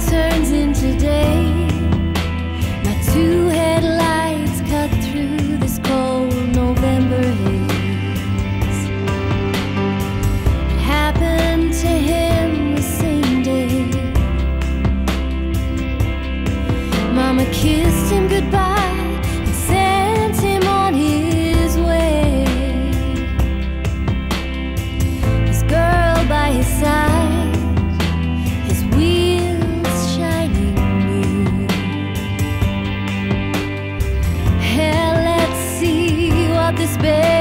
turns into day. My two headlights cut through this cold November haze. It happened to him the same day. Mama kissed him goodbye. and sent him on his way. His girl by his side despair.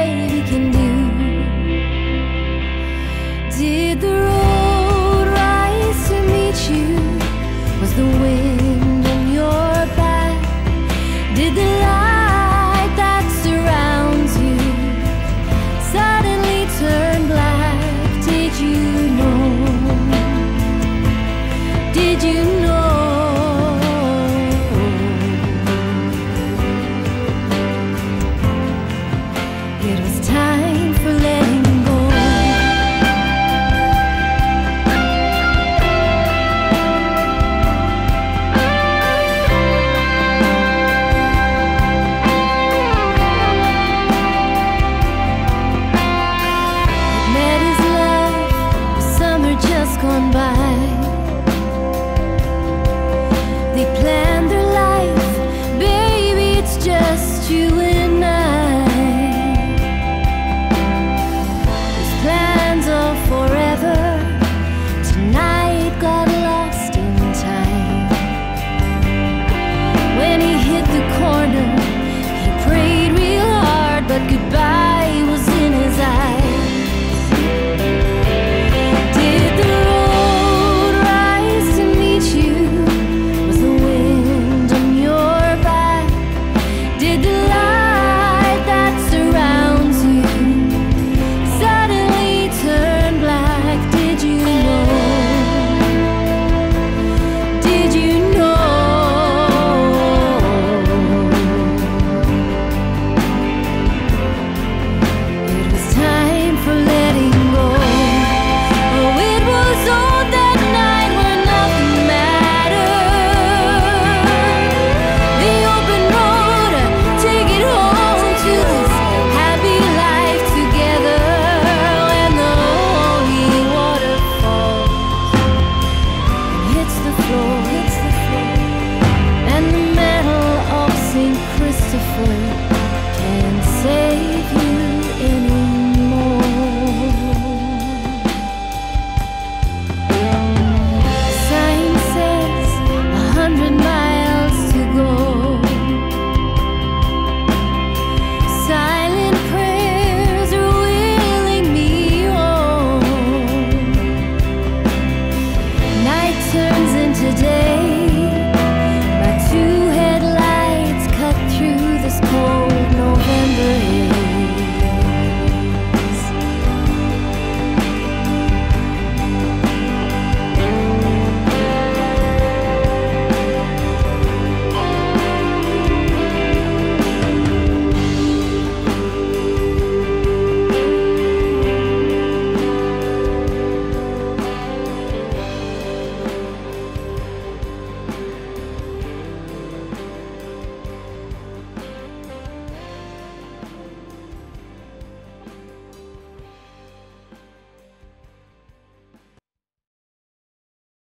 trust you